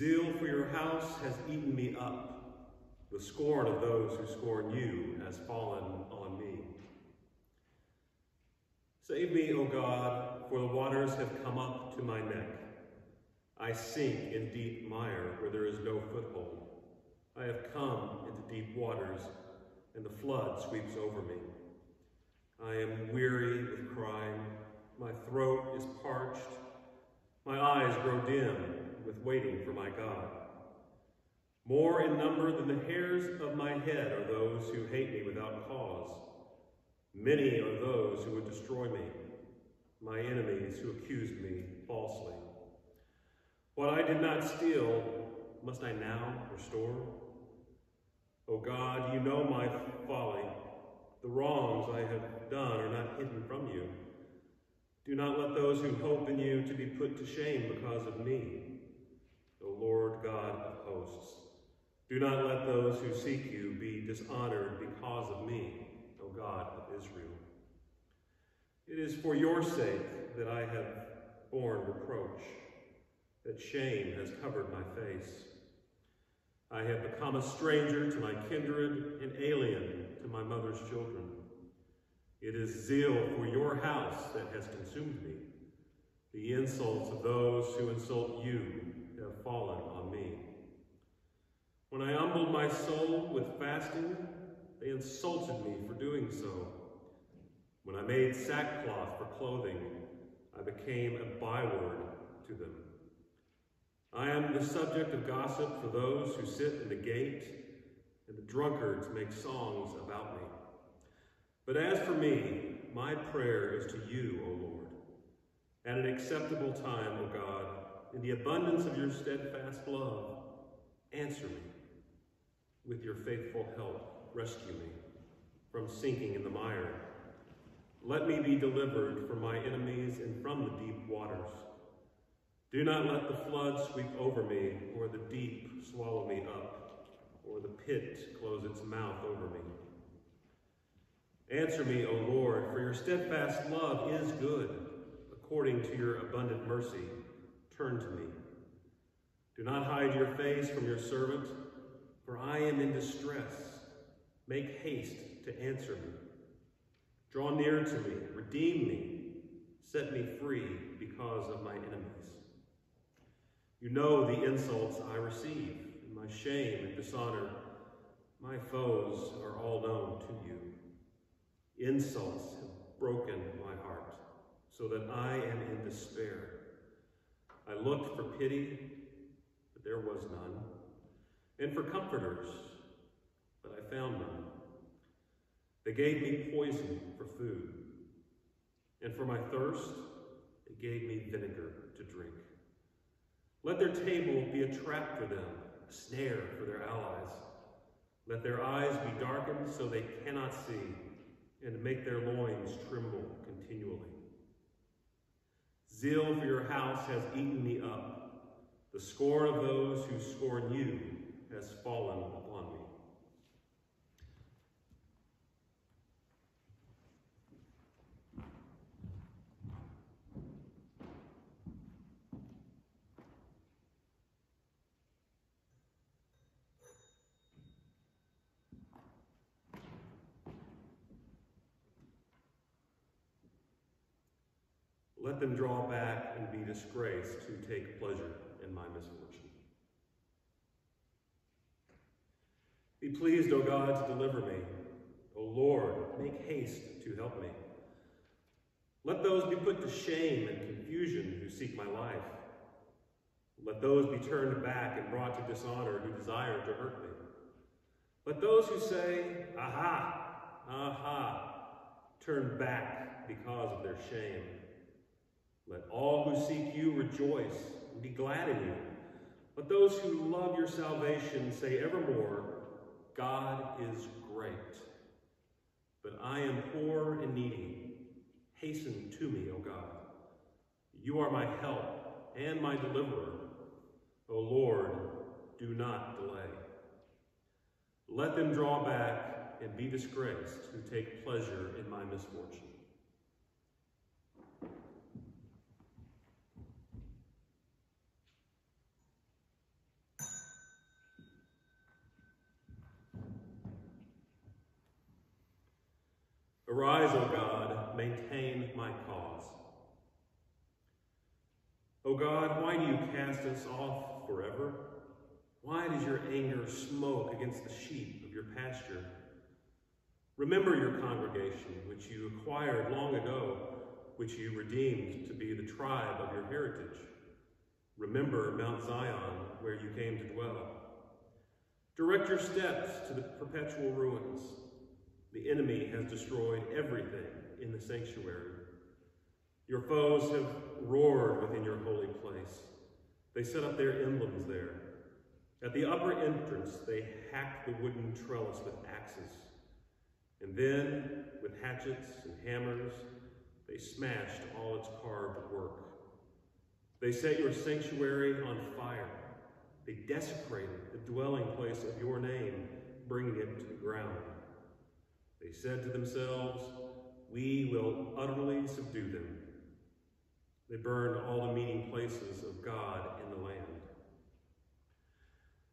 Zeal for your house has eaten me up. The scorn of those who scorn you has fallen on me. Save me, O God, for the waters have come up to my neck. I sink in deep mire where there is no foothold. I have come into deep waters, and the flood sweeps over me. I am weary with crying. My throat is parched. My eyes grow dim with waiting for my God. More in number than the hairs of my head are those who hate me without cause. Many are those who would destroy me, my enemies who accused me falsely. What I did not steal, must I now restore? O God, you know my folly. The wrongs I have done are not hidden from you. Do not let those who hope in you to be put to shame because of me. O Lord God of hosts, do not let those who seek you be dishonored because of me, O God of Israel. It is for your sake that I have borne reproach, that shame has covered my face. I have become a stranger to my kindred, an alien to my mother's children. It is zeal for your house that has consumed me. The insults of those who insult you have fallen on me. When I humbled my soul with fasting, they insulted me for doing so. When I made sackcloth for clothing, I became a byword to them. I am the subject of gossip for those who sit in the gate, and the drunkards make songs about me. But as for me, my prayer is to you, O Lord. At an acceptable time, O God, in the abundance of your steadfast love, answer me. With your faithful help, rescue me from sinking in the mire. Let me be delivered from my enemies and from the deep waters. Do not let the flood sweep over me, or the deep swallow me up, or the pit close its mouth over me. Answer me, O Lord, for your steadfast love is good. According to your abundant mercy, turn to me. Do not hide your face from your servant, for I am in distress. Make haste to answer me. Draw near to me, redeem me, set me free because of my enemies. You know the insults I receive, and my shame and dishonor. My foes are all known to you. Insults have broken my heart, so that I am in despair. I looked for pity, but there was none, and for comforters, but I found none. They gave me poison for food, and for my thirst, they gave me vinegar to drink. Let their table be a trap for them, a snare for their allies. Let their eyes be darkened so they cannot see, and make their loins tremble continually. Zeal for your house has eaten me up. The scorn of those who scorn you has fallen upon me. Let them draw back and be disgraced who take pleasure in my misfortune. Be pleased, O God, to deliver me. O Lord, make haste to help me. Let those be put to shame and confusion who seek my life. Let those be turned back and brought to dishonor who desire to hurt me. Let those who say, Aha, aha, turn back because of their shame. Let all who seek you rejoice and be glad in you. Let those who love your salvation say evermore, God is great. But I am poor and needy. Hasten to me, O God. You are my help and my deliverer. O Lord, do not delay. Let them draw back and be disgraced who take pleasure in my misfortune. Arise, O God, maintain my cause. O God, why do you cast us off forever? Why does your anger smoke against the sheep of your pasture? Remember your congregation, which you acquired long ago, which you redeemed to be the tribe of your heritage. Remember Mount Zion, where you came to dwell. Direct your steps to the perpetual ruins. The enemy has destroyed everything in the sanctuary. Your foes have roared within your holy place. They set up their emblems there. At the upper entrance, they hacked the wooden trellis with axes. And then, with hatchets and hammers, they smashed all its carved work. They set your sanctuary on fire. They desecrated the dwelling place of your name, bringing it to the ground. They said to themselves, We will utterly subdue them. They burned all the meeting places of God in the land.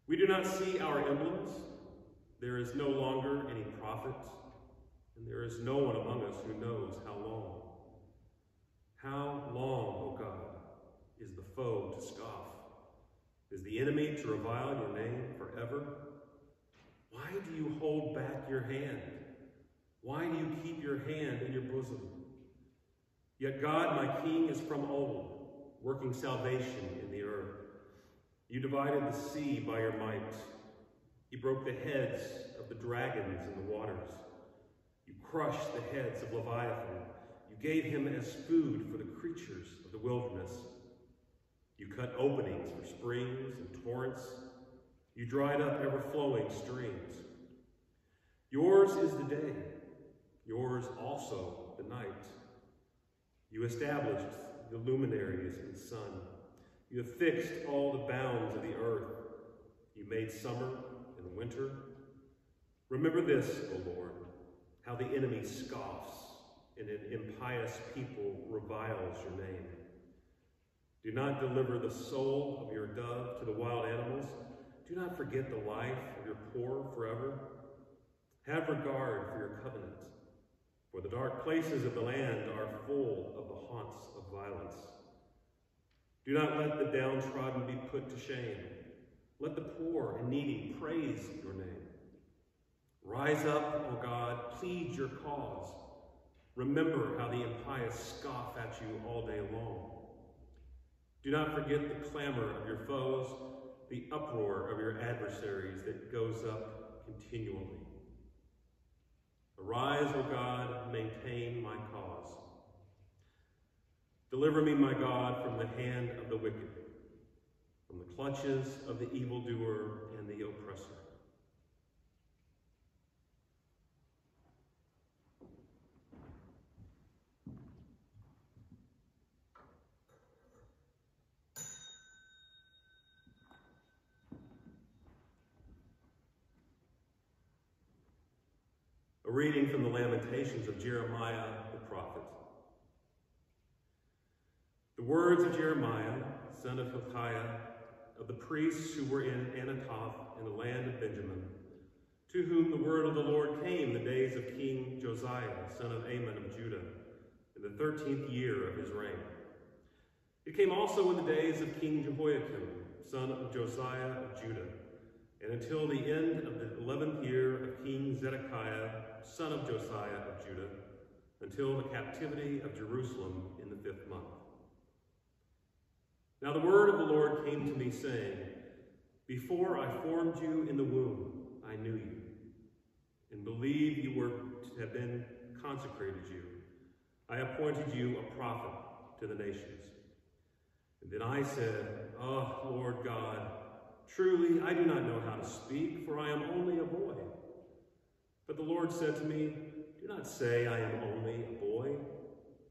We do not see our emblems. There is no longer any prophet, and there is no one among us who knows how long. How long, O God, is the foe to scoff? Is the enemy to revile your name forever? Why do you hold back your hand? Why do you keep your hand in your bosom? Yet God, my King, is from old, working salvation in the earth. You divided the sea by your might. You broke the heads of the dragons in the waters. You crushed the heads of Leviathan. You gave him as food for the creatures of the wilderness. You cut openings for springs and torrents. You dried up ever-flowing streams. Yours is the day, yours also the night. You established the luminaries and sun. You have fixed all the bounds of the earth. You made summer and winter. Remember this, O Lord, how the enemy scoffs and an impious people reviles your name. Do not deliver the soul of your dove to the wild animals. Do not forget the life of your poor forever. Have regard for your covenant, for the dark places of the land are full of the haunts of violence. Do not let the downtrodden be put to shame. Let the poor and needy praise your name. Rise up, O God, plead your cause. Remember how the impious scoff at you all day long. Do not forget the clamor of your foes, the uproar of your adversaries that goes up continually. Arise, O God, maintain my cause. Deliver me, my God, from the hand of the wicked, from the clutches of the evildoer and the oppressor. Reading from the Lamentations of Jeremiah the prophet. The words of Jeremiah, son of Hilkiah, of the priests who were in Anathoth in the land of Benjamin, to whom the word of the Lord came the days of King Josiah, son of Amon of Judah, in the thirteenth year of his reign. It came also in the days of King Jehoiakim, son of Josiah of Judah, and until the end of the eleventh year of King Zedekiah, son of Josiah of Judah, until the captivity of Jerusalem in the fifth month. Now the word of the Lord came to me, saying, Before I formed you in the womb, I knew you, and believed you were to have been consecrated you. I appointed you a prophet to the nations. And then I said, Oh, Lord God, truly I do not know how to speak, for I am only a boy. But the Lord said to me, Do not say I am only a boy,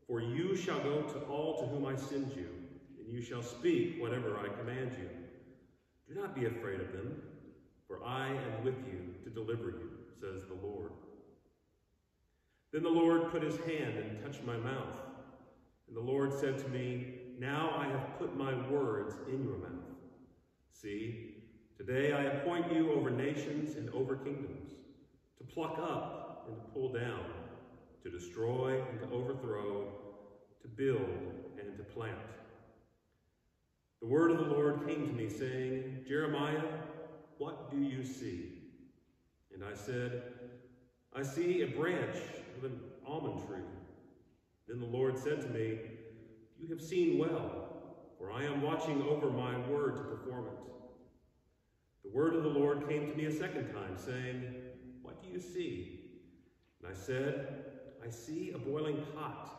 for you shall go to all to whom I send you and you shall speak whatever I command you. Do not be afraid of them, for I am with you to deliver you, says the Lord. Then the Lord put his hand and touched my mouth. And the Lord said to me, Now I have put my words in your mouth. See, today I appoint you over nations and over kingdoms, to pluck up and to pull down, to destroy and to overthrow, to build and to plant. The word of the Lord came to me, saying, Jeremiah, what do you see? And I said, I see a branch of an almond tree. Then the Lord said to me, You have seen well, for I am watching over my word to perform it. The word of the Lord came to me a second time, saying, What do you see? And I said, I see a boiling pot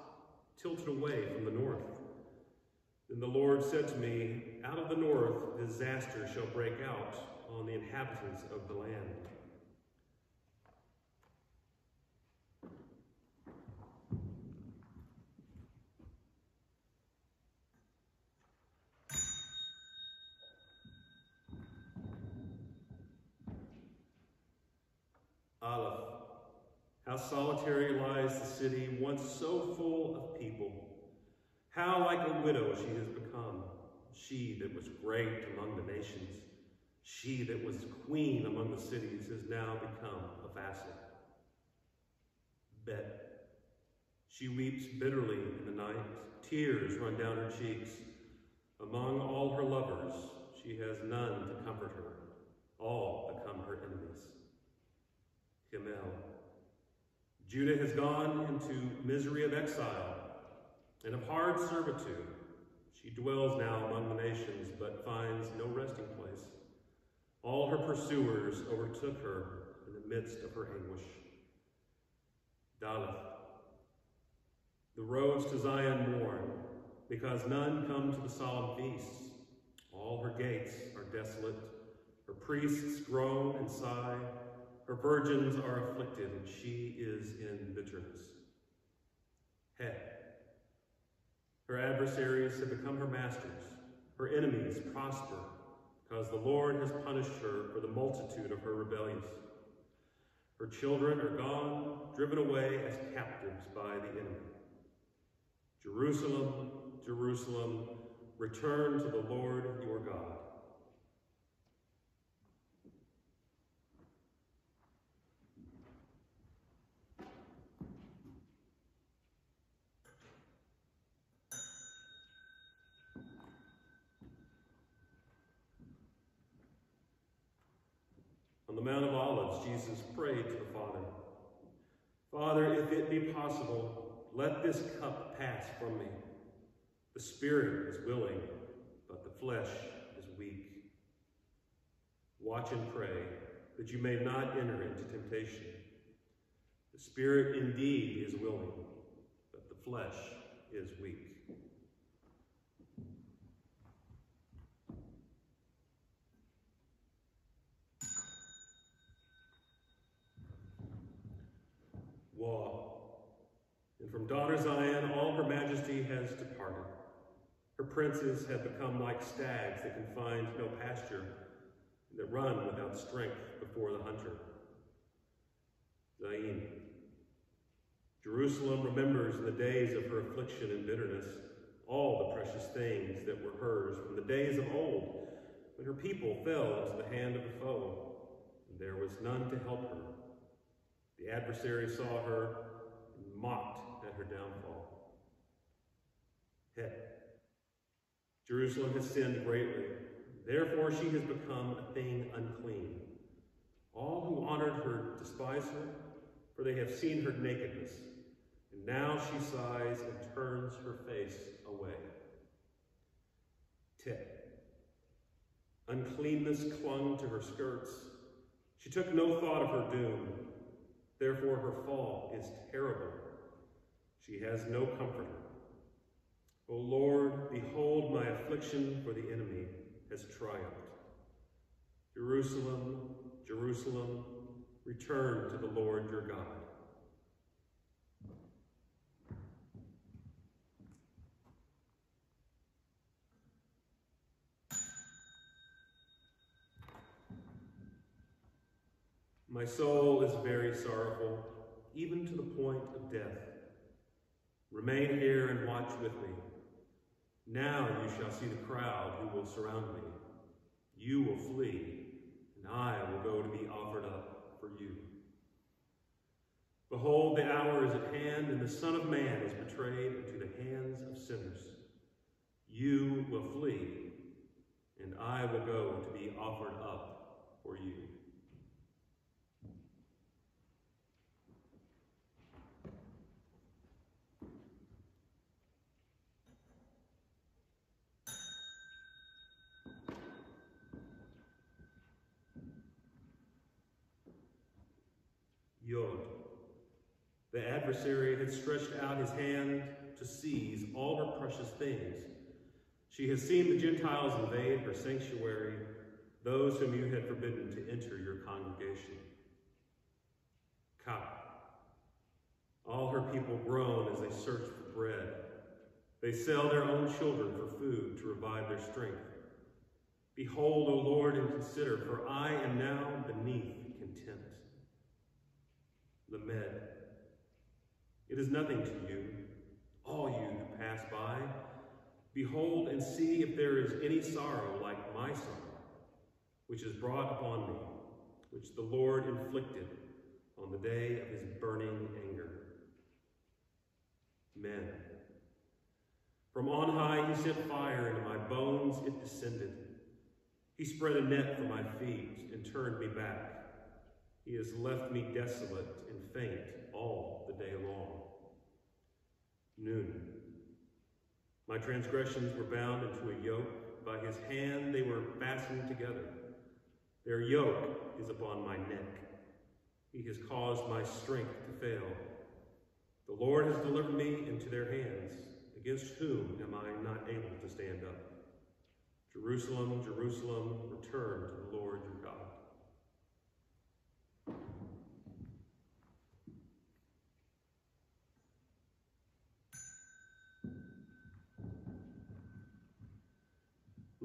tilted away from the north. Then the Lord said to me, Out of the north disaster shall break out on the inhabitants of the land. Aleph. How solitary lies the city, once so full of people. How like a widow she has become, she that was great among the nations, she that was queen among the cities has now become a vassal. Bet. She weeps bitterly in the night, tears run down her cheeks. Among all her lovers, she has none to comfort her, all become her enemies. Gimel. Judah has gone into misery of exile and of hard servitude. She dwells now among the nations, but finds no resting place. All her pursuers overtook her in the midst of her anguish. Daleth. The roads to Zion mourn, because none come to the solemn feasts. All her gates are desolate. Her priests groan and sigh. Her virgins are afflicted, and she is in bitterness. Het. Her adversaries have become her masters. Her enemies prosper, because the Lord has punished her for the multitude of her rebellions. Her children are gone, driven away as captives by the enemy. Jerusalem, Jerusalem, return to the Lord your God. On the Mount of Olives, Jesus prayed to the Father, Father, if it be possible, let this cup pass from me. The spirit is willing, but the flesh is weak. Watch and pray that you may not enter into temptation. The spirit indeed is willing, but the flesh is weak. Waw. From daughter Zion, all her majesty has departed. Her princes have become like stags that can find no pasture, and that run without strength before the hunter. Zain. Jerusalem remembers in the days of her affliction and bitterness all the precious things that were hers from the days of old, when her people fell into the hand of the foe, and there was none to help her. The adversary saw her and mocked her downfall. Het. Jerusalem has sinned greatly. Therefore she has become a thing unclean. All who honored her despise her, for they have seen her nakedness. And now she sighs and turns her face away. Tet. Uncleanness clung to her skirts. She took no thought of her doom. Therefore her fall is terrible. She has no comforter. O Lord, behold my affliction, for the enemy has triumphed. Jerusalem, Jerusalem, return to the Lord your God. My soul is very sorrowful, even to the point of death. Remain here and watch with me. Now you shall see the crowd who will surround me. You will flee, and I will go to be offered up for you. Behold, the hour is at hand, and the Son of Man is betrayed into the hands of sinners. You will flee, and I will go to be offered up for you. Yod. The adversary had stretched out his hand to seize all her precious things. She has seen the Gentiles invade her sanctuary, those whom you had forbidden to enter your congregation. Ka. All her people groan as they search for bread. They sell their own children for food to revive their strength. Behold, O Lord, and consider, for I am now beneath contempt. Lamed. It is nothing to you, all you who pass by. Behold and see if there is any sorrow like my sorrow, which is brought upon me, which the Lord inflicted on the day of his burning anger. Mem. From on high he sent fire into my bones, it descended. He spread a net for my feet and turned me back. He has left me desolate and faint all the day long. Nun. My transgressions were bound into a yoke. By his hand they were fastened together. Their yoke is upon my neck. He has caused my strength to fail. The Lord has delivered me into their hands. Against whom am I not able to stand up? Jerusalem, Jerusalem, return to the Lord your God.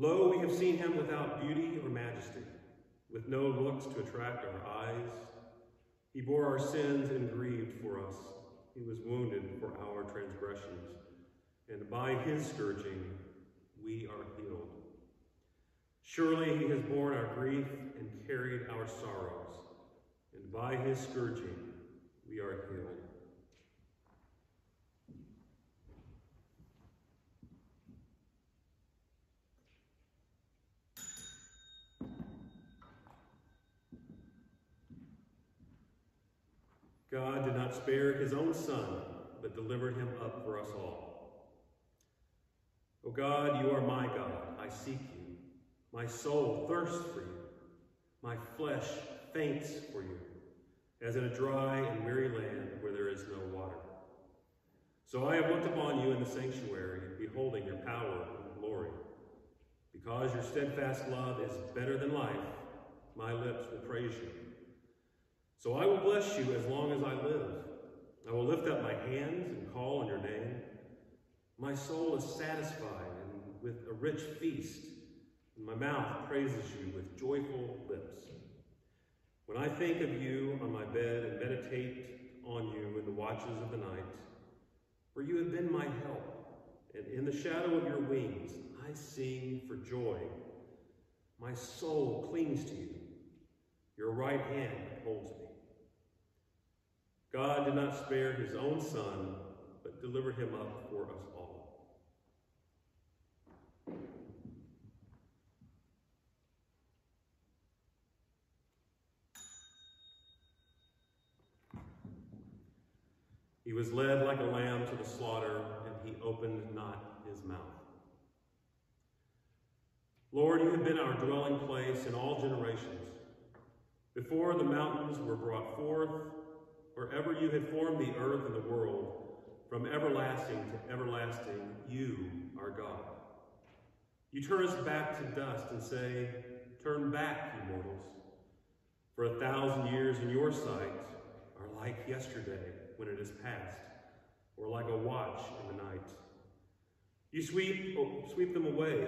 Lo, we have seen him without beauty or majesty, with no looks to attract our eyes. He bore our sins and grieved for us. He was wounded for our transgressions, and by his scourging we are healed. Surely he has borne our grief and carried our sorrows, and by his scourging we are healed. God did not spare his own son, but delivered him up for us all. O God, you are my God. I seek you. My soul thirsts for you. My flesh faints for you, as in a dry and weary land where there is no water. So I have looked upon you in the sanctuary, beholding your power and glory. Because your steadfast love is better than life, my lips will praise you. So I will bless you as long as I live. I will lift up my hands and call on your name. My soul is satisfied and with a rich feast, and my mouth praises you with joyful lips. When I think of you on my bed and meditate on you in the watches of the night, for you have been my help, and in the shadow of your wings I sing for joy. My soul clings to you. Your right hand holds me. God did not spare his own son, but delivered him up for us all. He was led like a lamb to the slaughter, and he opened not his mouth. Lord, you have been our dwelling place in all generations. Before the mountains were brought forth, Wherever you had formed the earth and the world, from everlasting to everlasting, you are God. You turn us back to dust and say, Turn back, you mortals. For a thousand years in your sight are like yesterday when it is past, or like a watch in the night. You sweep, oh, sweep them away.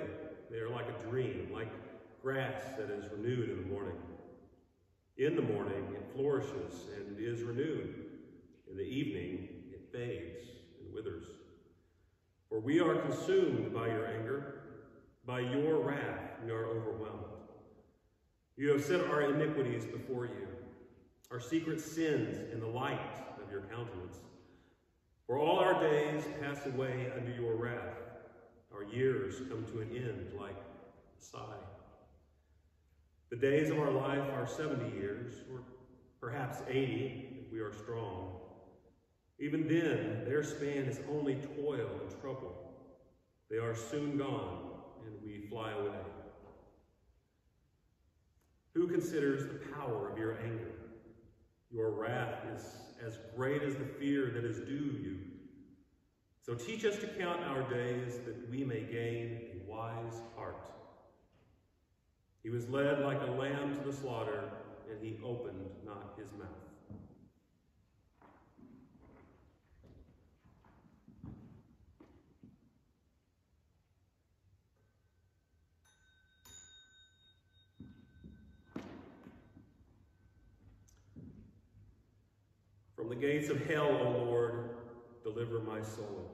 They are like a dream, like grass that is renewed in the morning. In the morning it flourishes and is renewed. In the evening it fades and withers. For we are consumed by your anger. By your wrath we are overwhelmed. You have set our iniquities before you, our secret sins in the light of your countenance. For all our days pass away under your wrath. Our years come to an end like a sigh. The days of our life are 70 years, or perhaps 80 if we are strong. Even then, their span is only toil and trouble. They are soon gone, and we fly away. Who considers the power of your anger? Your wrath is as great as the fear that is due you. So teach us to count our days that we may gain a wise heart. He was led like a lamb to the slaughter, and he opened not his mouth. From the gates of hell, O Lord, deliver my soul.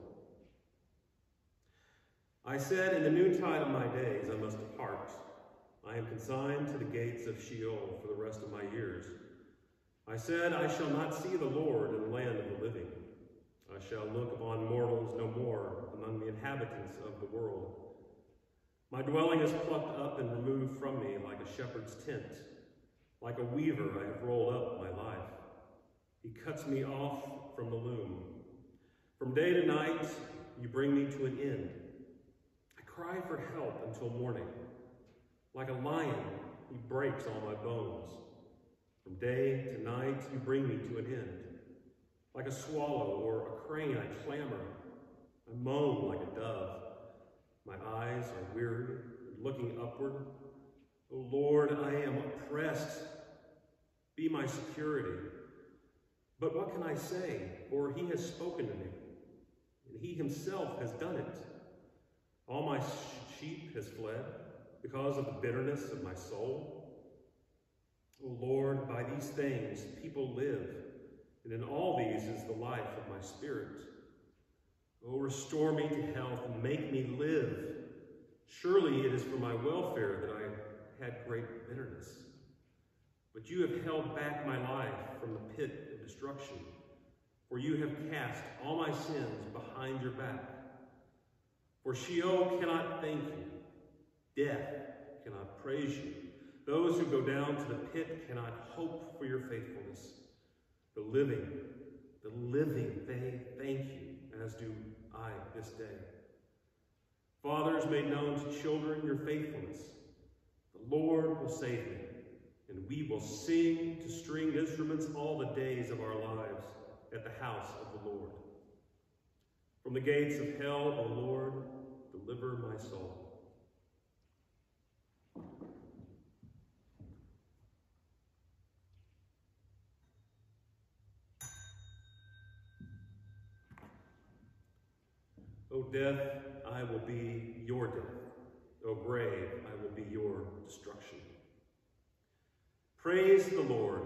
I said, In the noontide of my days I must depart. I am consigned to the gates of Sheol for the rest of my years. I said, I shall not see the Lord in the land of the living. I shall look upon mortals no more among the inhabitants of the world. My dwelling is plucked up and removed from me like a shepherd's tent. Like a weaver I have rolled up my life. He cuts me off from the loom. From day to night, you bring me to an end. I cry for help until morning. Like a lion, he breaks all my bones. From day to night, you bring me to an end. Like a swallow or a crane, I clamor. I moan like a dove. My eyes are weary, looking upward. O oh Lord, I am oppressed. Be my security. But what can I say? For he has spoken to me, and he himself has done it. All my sheep has fled because of the bitterness of my soul. O Lord, by these things people live, and in all these is the life of my spirit. O restore me to health and make me live. Surely it is for my welfare that I had great bitterness. But you have held back my life from the pit of destruction, for you have cast all my sins behind your back. For Sheol cannot thank you, death cannot praise you. Those who go down to the pit cannot hope for your faithfulness. The living, the living, they thank you, as do I this day. Fathers made known to children your faithfulness. The Lord will save me and we will sing to stringed instruments all the days of our lives at the house of the Lord. From the gates of hell, O Lord, deliver my soul. O death, I will be your death. O grave, I will be your destruction. Praise the Lord.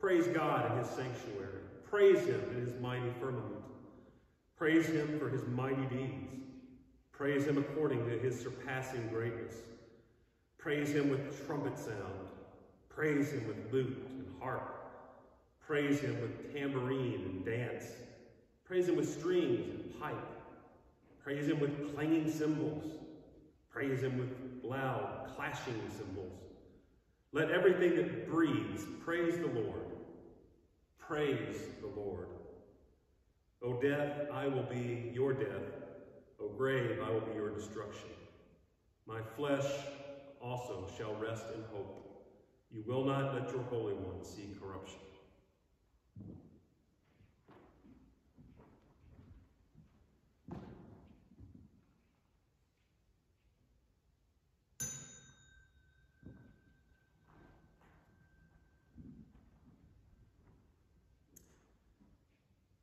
Praise God in his sanctuary. Praise him in his mighty firmament. Praise him for his mighty deeds. Praise him according to his surpassing greatness. Praise him with trumpet sound. Praise him with lute and harp. Praise him with tambourine and dance. Praise him with strings and pipe. Praise him with clanging cymbals. Praise him with loud clashing cymbals. Let everything that breathes praise the Lord. Praise the Lord. O death, I will be your death. O grave, I will be your destruction. My flesh also shall rest in hope. You will not let your Holy One see corruption.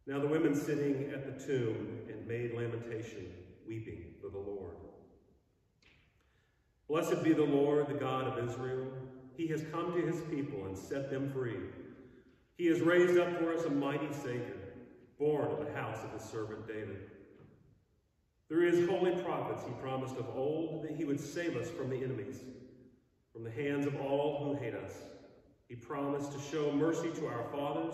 Now the women sitting at the tomb and made lamentation, weeping for the Lord. Blessed be the Lord, the God of Israel. He has come to his people and set them free. He has raised up for us a mighty Savior, born of the house of his servant David. Through his holy prophets he promised of old that he would save us from the enemies, from the hands of all who hate us. He promised to show mercy to our fathers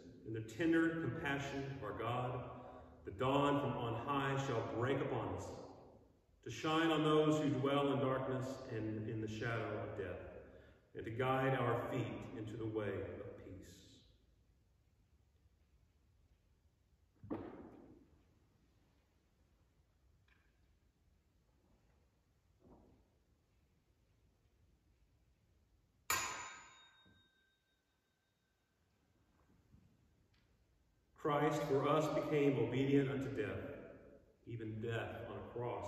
and the tender compassion of our God, the dawn from on high shall break upon us, to shine on those who dwell in darkness and in the shadow of death, and to guide our feet into the way Christ for us became obedient unto death, even death on a cross.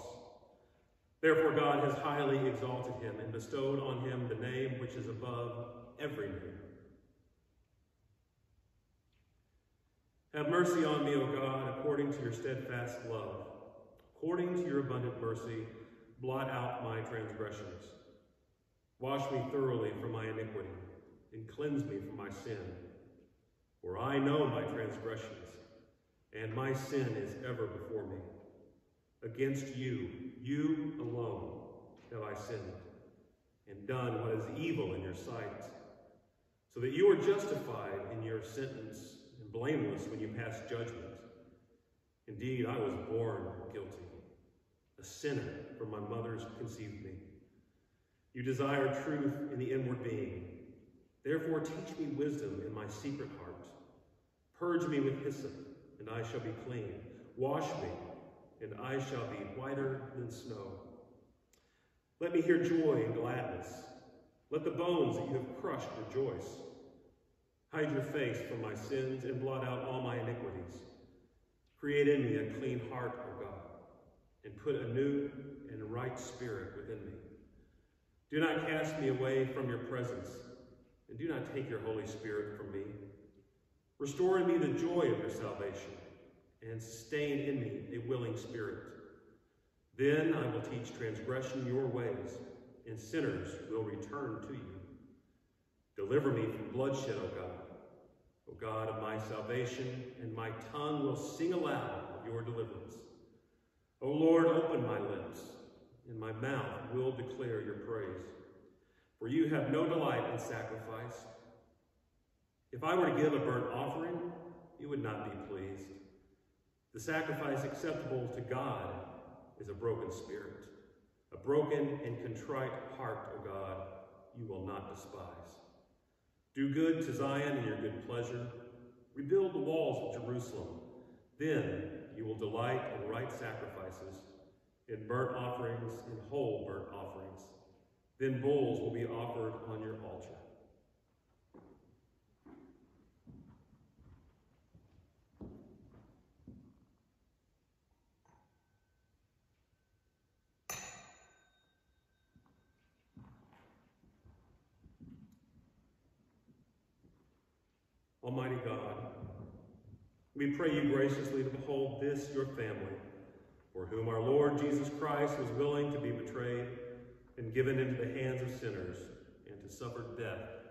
Therefore God has highly exalted him and bestowed on him the name which is above every name. Have mercy on me, O God, according to your steadfast love. According to your abundant mercy, blot out my transgressions. Wash me thoroughly from my iniquity, and cleanse me from my sin. For I know my transgressions, and my sin is ever before me. Against you, you alone, have I sinned, and done what is evil in your sight, so that you are justified in your sentence and blameless when you pass judgment. Indeed, I was born guilty. A sinner from my mother's conceived me. You desire truth in the inward being. Therefore, teach me wisdom in my secret heart. Purge me with hyssop, and I shall be clean. Wash me, and I shall be whiter than snow. Let me hear joy and gladness. Let the bones that you have crushed rejoice. Hide your face from my sins and blot out all my iniquities. Create in me a clean heart, O God, and put a new and right spirit within me. Do not cast me away from your presence, and do not take your Holy Spirit from me. Restore in me the joy of your salvation, and sustain in me a willing spirit. Then I will teach transgression your ways, and sinners will return to you. Deliver me from bloodshed, O God, O God of my salvation, and my tongue will sing aloud of your deliverance. O Lord, open my lips, and my mouth will declare your praise. For you have no delight in sacrifice, if I were to give a burnt offering, you would not be pleased. The sacrifice acceptable to God is a broken spirit. A broken and contrite heart, O God, you will not despise. Do good to Zion in your good pleasure. Rebuild the walls of Jerusalem. Then you will delight in right sacrifices, in burnt offerings, in whole burnt offerings. Then bulls will be offered on your altar. Almighty God, we pray you graciously to behold this, your family, for whom our Lord Jesus Christ was willing to be betrayed and given into the hands of sinners and to suffer death